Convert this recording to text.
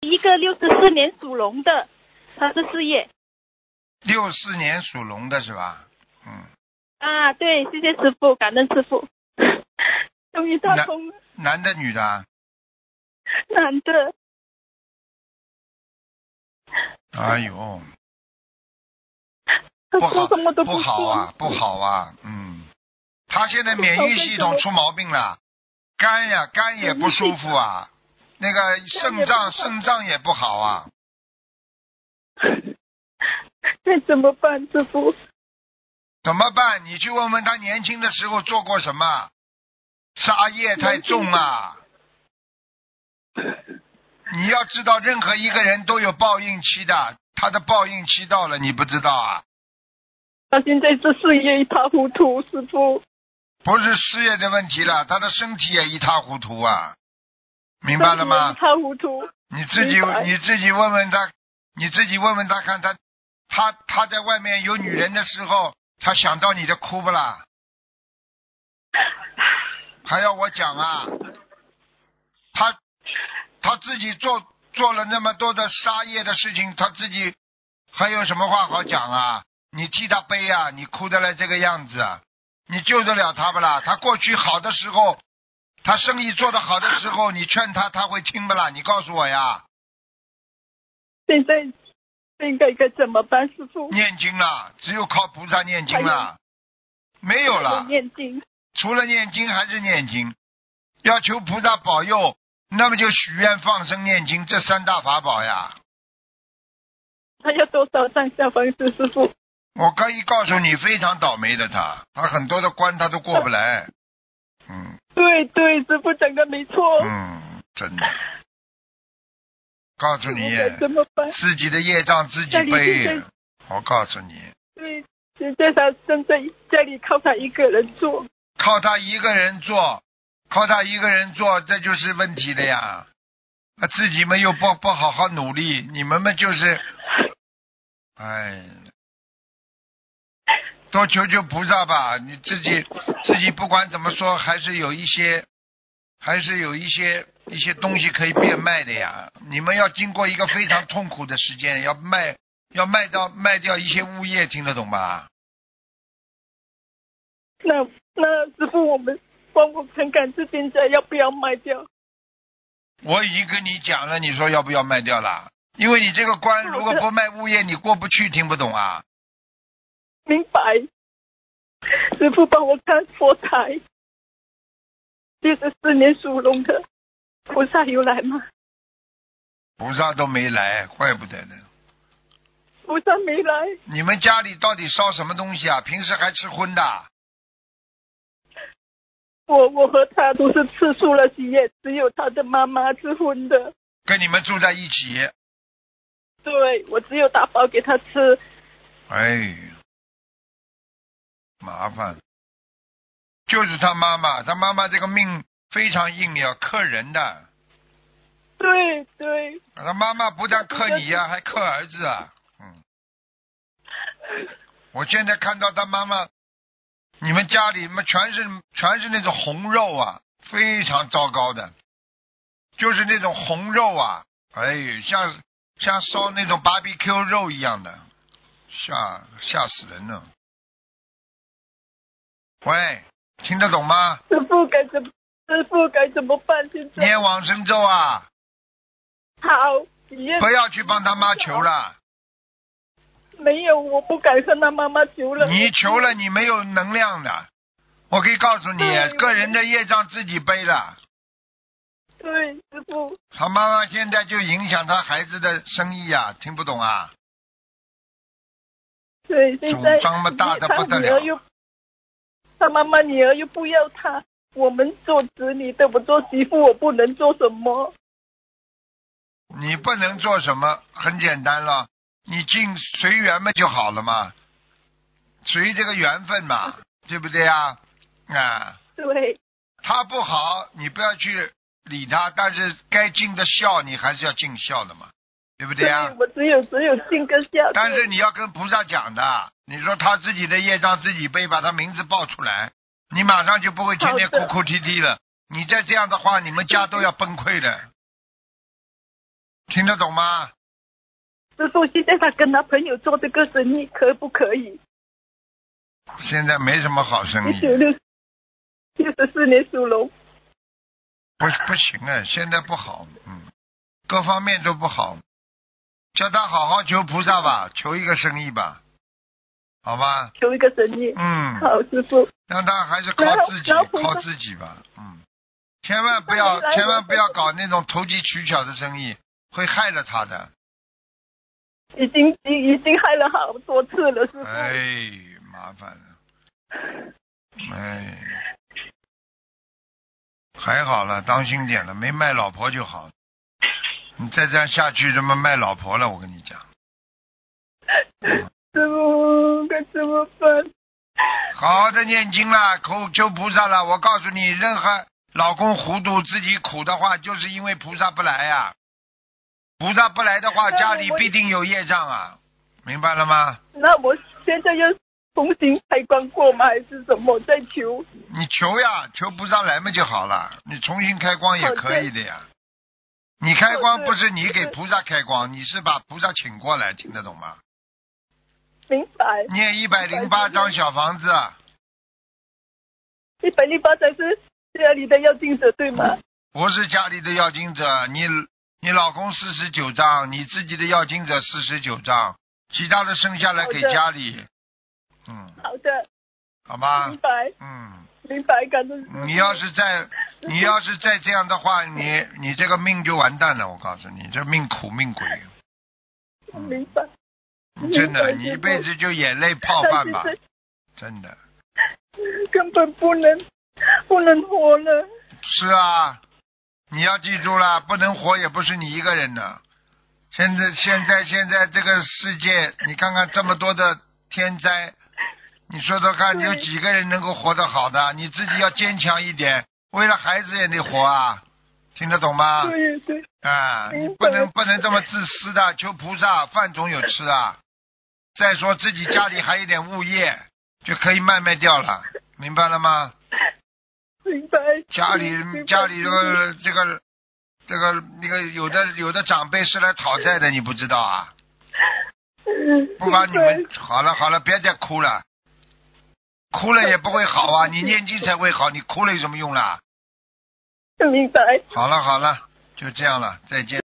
一个六十四年属龙的，他是事业。六四年属龙的是吧？嗯，啊，对，谢谢师傅，感恩师傅，终于打那通了，男的女的啊？男的，哎呦，他不好说什么都不好啊，不好啊，嗯，他现在免疫系统出毛病了，肝呀肝也不舒服啊，那个肾脏肾脏也不好啊，那怎么办，师傅？怎么办？你去问问他年轻的时候做过什么，杀业太重啊。你要知道，任何一个人都有报应期的，他的报应期到了，你不知道啊？他现在是事业一塌糊涂，师傅，不是事业的问题了，他的身体也一塌糊涂啊，明白了吗一？塌糊涂。你自己你自己问问他，你自己问问他看他，他他在外面有女人的时候，他想到你的哭不啦？还要我讲啊？他他自己做做了那么多的杀业的事情，他自己还有什么话好讲啊？你替他背啊，你哭得来这个样子啊，你救得了他不啦？他过去好的时候，他生意做得好的时候，你劝他他会听不啦？你告诉我呀。现在应该该怎么办，师傅？念经啦，只有靠菩萨念经啦，没有了。念经，除了念经还是念经，要求菩萨保佑，那么就许愿、放生、念经这三大法宝呀。他要多少上下房子，师傅？我可以告诉你，非常倒霉的他，他很多的关他都过不来。嗯对对，师傅讲的没错。嗯，真的。告诉你，怎么办？自己的业障自己背。我告诉你，对，现在他正在家里靠他一个人做。靠他一个人做，靠他一个人做，这就是问题的呀。他自己们又不不好好努力，你们们就是，哎，多求求菩萨吧。你自己自己不管怎么说，还是有一些，还是有一些一些东西可以变卖的呀。你们要经过一个非常痛苦的时间，要卖要卖到卖掉一些物业，听得懂吧？那那师傅，我们帮我看看这边在要不要卖掉？我已经跟你讲了，你说要不要卖掉了？因为你这个关如果不卖物业，你过不去，听不懂啊？明白。师傅帮我看佛台，六十四年属龙的菩萨有来吗？菩萨都没来，怪不得呢。菩萨没来，你们家里到底烧什么东西啊？平时还吃荤的？我我和他都是吃素了几夜，只有他的妈妈吃荤的。跟你们住在一起？对我只有打包给他吃，哎，麻烦。就是他妈妈，他妈妈这个命非常硬，要克人的。对对，他妈妈不但克你呀、还克儿子啊。嗯，我现在看到他妈妈，你们家里嘛全是全是那种红肉啊，非常糟糕的，就是那种红肉啊，哎，像像烧那种 barbecue 肉一样的，吓吓死人了。喂，听得懂吗？师傅该怎么？师傅该怎么办？现在念往生咒啊，好，也不要去帮他妈求了。没有，我不敢向他妈妈求了。你求了，你没有能量的。我可以告诉你，个人的业障自己背了。对，师傅，他妈妈现在就影响他孩子的生意啊，听不懂啊？对，现在主张嘛大的不得了他妈妈女儿又不要他，我们做子女的，我做媳妇，我不能做什么。你不能做什么，很简单了，你尽随缘嘛就好了嘛，随这个缘分嘛，对不对啊？啊，对，他不好，你不要去理他，但是该尽的孝，你还是要尽孝的嘛，对不对啊？我只有只有尽个孝。但是你要跟菩萨讲的，你说他自己的业障自己背，把他名字报出来，你马上就不会天天哭哭啼啼了。你再这样的话，你们家都要崩溃的。听得懂吗？师傅，现在他跟他朋友做这个生意可不可以？现在没什么好生意，一九六六十四年属龙，不不行啊，现在不好，嗯，各方面都不好，叫他好好求菩萨吧，求一个生意吧，好吧，求一个生意。嗯，好，师傅。让他还是靠自己靠自己吧，嗯，千万不要千万不要搞那种投机取巧的生意，会害了他的。已经已已经害了好多次了，师傅。哎，麻烦了，哎，还好了，当心点了，没卖老婆就好。你再这样下去，怎么卖老婆了？我跟你讲，怎么办？好好的念经了，求求菩萨了。我告诉你，任何老公糊涂自己苦的话，就是因为菩萨不来呀、菩萨不来的话，家里必定有业障啊，明白了吗？那我现在要重新开光过吗？还是什么？再求？你求呀，求菩萨来嘛就好了。你重新开光也可以的呀。你开光不是你给菩萨开光，你是把菩萨请过来，听得懂吗？明白。念一百零八张小房子，一百零八才是家里的要经者对吗？不是家里的要经者，你你老公四十九张，你自己的要经者四十九张，其他的剩下来给家里。嗯，好的，好吧明，白嗯，明白，感恩。你要是再你要是再这样的话，你你这个命就完蛋了，我告诉你，这命苦命鬼。嗯明白，真的，你一辈子就眼泪泡饭吧真的根本不能不能活了。是啊，你要记住了，不能活也不是你一个人的。现在现在现在这个世界，你看看这么多的天灾，你说说看，有几个人能够活得好的？你自己要坚强一点，为了孩子也得活啊，听得懂吗？对对，啊，你不能不能这么自私的，求菩萨饭总有吃啊。再说自己家里还有点物业，就可以卖卖掉了，明白了吗？明白。家里家里这个这个这个那个有的有的长辈是来讨债的，你不知道啊？不把你们好了好了，别再哭了，哭了也不会好啊！你念经才会好，你哭了有什么用啦？明白。好了好了，就这样了，再见。